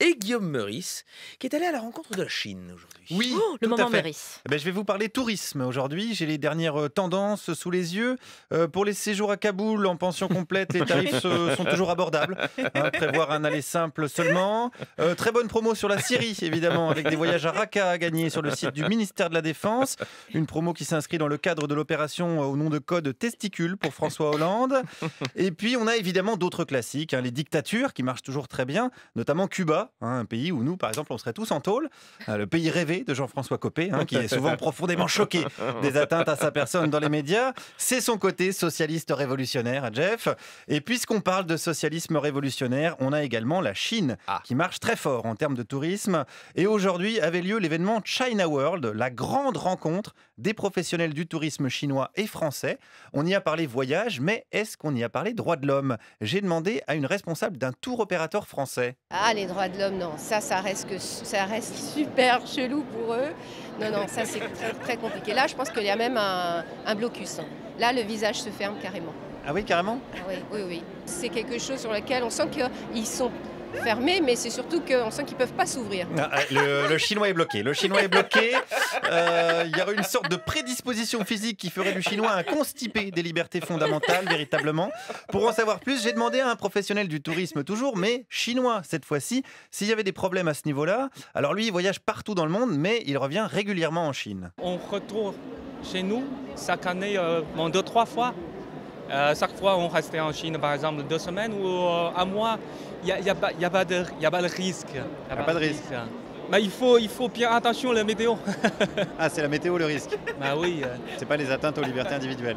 et Guillaume Meurice, qui est allé à la rencontre de la Chine aujourd'hui. Oui, Oh, le moment. Meurice. Eh ben, je vais vous parler tourisme aujourd'hui. J'ai les dernières euh, tendances sous les yeux. Euh, pour les séjours à Kaboul en pension complète, les tarifs sont toujours abordables. Hein, prévoir un aller simple seulement. Euh, très bonne promo sur la Syrie, évidemment, avec des voyages à Raqqa à gagner sur le site du ministère de la Défense. Une promo qui s'inscrit dans le cadre de l'opération au nom de code testicule pour François Hollande. Et puis, on a évidemment d'autres classiques, hein, les dictatures qui marchent toujours très bien, notamment Cuba, hein, un pays où nous, par exemple, on serait tous en tôle. Euh, le pays rêvé de Jean-François Copé, hein, qui est souvent profondément choqué des atteintes à sa personne dans les médias. C'est son côté socialiste révolutionnaire, Jeff. Et puisqu'on parle de socialisme révolutionnaire, on a également la Chine, Ah. qui marche très fort en termes de tourisme. Et aujourd'hui avait lieu l'événement China World, la grande rencontre des professionnels du tourisme chinois et français. On y a parlé voyage, mais est-ce qu'on y a parlé droits de l'homme? J'ai demandé à une responsable d'un tour opérateur français. Ah, les droits de l'homme, non, ça, ça reste, que, ça reste super chelou pour eux. Non, non, ça, c'est très, très compliqué. Là, je pense qu'il y a même un, un blocus. hein. Là, le visage se ferme carrément. Ah oui, carrément? Ah oui, oui, oui. C'est quelque chose sur lequel on sent qu'ils sont fermés, mais c'est surtout qu'on sent qu'ils ne peuvent pas s'ouvrir. Ah, ah, le, le chinois est bloqué. Le chinois est bloqué. Euh, Il y aurait une sorte de prédisposition physique qui ferait du chinois un constipé des libertés fondamentales, véritablement. Pour en savoir plus, j'ai demandé à un professionnel du tourisme, toujours, mais chinois cette fois-ci, s'il y avait des problèmes à ce niveau-là. Alors lui, il voyage partout dans le monde, mais il revient régulièrement en Chine. On retourne chez nous chaque année, euh, bon, deux, trois fois. Euh, chaque fois, on restait en Chine, par exemple, deux semaines ou euh, un mois. Il n'y a, y a pas- y a pas de y a pas de risque. Il a pas de risque. Mais il faut, il faut bien attention à la météo. Ah, c'est la météo le risque. bah oui, euh, C'est pas les atteintes aux libertés individuelles.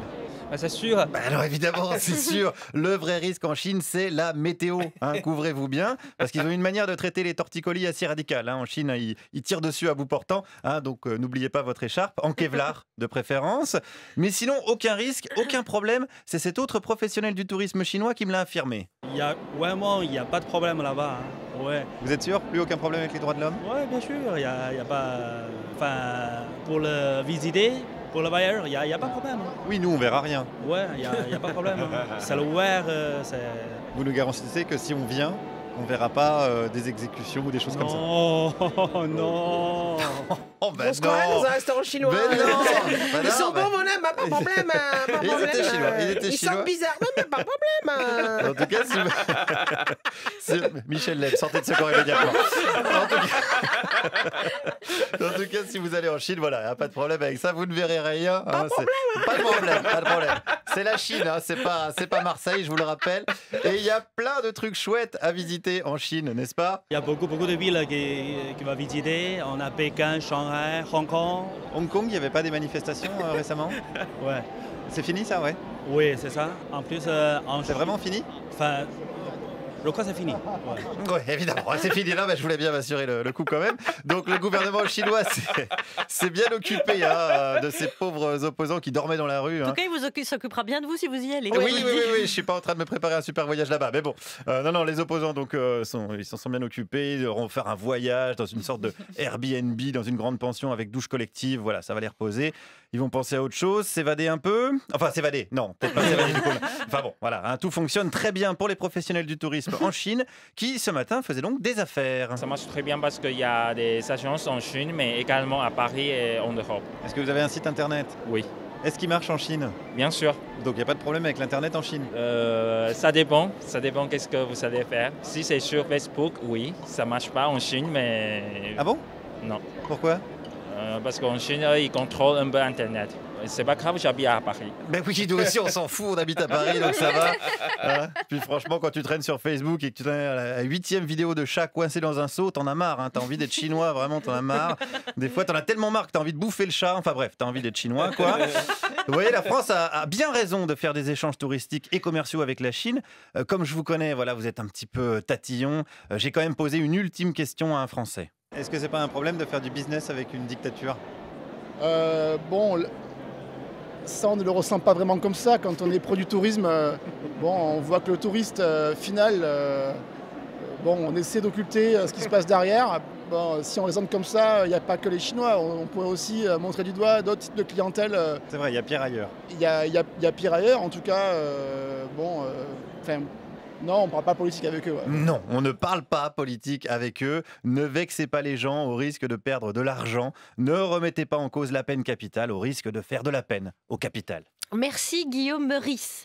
Bah c'est sûr. Bah alors évidemment, c'est sûr, le vrai risque en Chine, c'est la météo. hein. Couvrez-vous bien, parce qu'ils ont une manière de traiter les torticolis assez radicale. hein. En Chine, hein, ils, ils tirent dessus à bout portant, hein, donc euh, n'oubliez pas votre écharpe, en Kevlar de préférence. Mais sinon, aucun risque, aucun problème. C'est cet autre professionnel du tourisme chinois qui me l'a affirmé. Il y a vraiment, il n'y a pas de problème là-bas. hein. Ouais. Vous êtes sûr? Plus aucun problème avec les droits de l'homme? Ouais, bien sûr, il n'y a, il y a pas. Enfin, pour le visiter, pour le voyageur, il n'y a, pas de problème. Oui, nous, on verra rien. Ouais, il n'y a, pas de problème. hein. C'est ouvert, euh, c'est. Vous nous garantissez que si on vient, on verra pas euh, des exécutions ou des choses Non, non. Oh, bah On se croirait dans un restaurant chinois. Mais non, bah Ils non, sont bah- bons, mon âme, pas de problème. hein, pas Ils problème, étaient chinois, ils étaient Ils chinois. sont bizarres, non, mais pas de problème. hein. En tout cas, si Michel Leb, sortez de ce corps immédiatement. En tout, cas... en tout cas, si vous allez en Chine, voilà, hein, pas de problème avec ça, vous ne verrez rien. hein, c'est- Pas de problème, pas de problème. C'est la Chine, hein, c'est pas, c'est pas Marseille, je vous le rappelle. Et il y a plein de trucs chouettes à visiter en Chine, n'est-ce pas? Il y a beaucoup, beaucoup de villes qui, qui va visiter. On a Pékin, Shanghai, Hong Kong. Hong Kong, il n'y avait pas des manifestations euh, récemment? Ouais. C'est fini ça, ouais? Oui, c'est ça. En plus, euh, en C'est vraiment fini? Enfin, je crois que c'est fini. Ouais. Oui, évidemment, c'est fini là, mais je voulais bien m'assurer le, le coup quand même. Donc le gouvernement chinois s'est- bien occupé hein, de ces pauvres opposants qui dormaient dans la rue. En hein. tout cas, il s'occupera bien de vous si vous y allez. Oui, oui, oui, oui, je suis pas en train de me préparer un super voyage là-bas, mais bon, Euh, non, non, les opposants donc euh, sont, ils s'en sont bien occupés, ils vont faire un voyage dans une sorte de Airbnb, dans une grande pension avec douche collective, voilà, ça va les reposer. Ils vont penser à autre chose, s'évader un peu, enfin s'évader, non, peut-être pas s'évader du coup. Enfin bon, voilà, hein, tout fonctionne très bien pour les professionnels du tourisme en Chine, qui ce matin faisaient donc des affaires. Ça marche très bien parce qu'il y a des agences en Chine, mais également à Paris et en Europe. Est-ce que vous avez un site internet? Oui, Est-ce qu'il marche en Chine? Bien sûr. Donc il n'y a pas de problème avec l'internet en Chine? Euh, ça dépend, ça dépend qu'est-ce que vous allez faire. Si c'est sur Facebook, oui, ça marche pas en Chine, mais Ah bon? Non. Pourquoi? Euh, parce qu'en Chine, ils contrôlent un peu Internet. C'est pas grave, j'habite à Paris. Ben oui, nous aussi on s'en fout, on habite à Paris donc ça va. Hein Puis franchement, quand tu traînes sur Facebook et que tu traînes à la huitième vidéo de chat coincé dans un seau, t'en as marre. Hein. T'as envie d'être chinois, vraiment, t'en as marre. Des fois, t'en as tellement marre que t'as envie de bouffer le chat. Enfin bref, t'as envie d'être chinois, quoi. Vous voyez, la France a, a bien raison de faire des échanges touristiques et commerciaux avec la Chine. Euh, comme je vous connais, voilà, vous êtes un petit peu tatillon. Euh, J'ai quand même posé une ultime question à un Français. Est-ce que c'est pas un problème de faire du business avec une dictature Euh, bon, ça on ne le ressent pas vraiment comme ça. Quand on est pro du tourisme, euh, bon, on voit que le touriste euh, final, euh, bon, on essaie d'occulter ce qui se passe derrière. Bon, si on raisonne comme ça, il n'y a pas que les Chinois. On, on pourrait aussi montrer du doigt d'autres types de clientèle. C'est vrai, il y a pire ailleurs. Il y, a, y a- y a pire ailleurs. En tout cas, bon, Non, on ne parle pas politique avec eux. ouais. Non, on ne parle pas politique avec eux. Ne vexez pas les gens au risque de perdre de l'argent. Ne remettez pas en cause la peine capitale au risque de faire de la peine au capital. Merci Guillaume Meurice.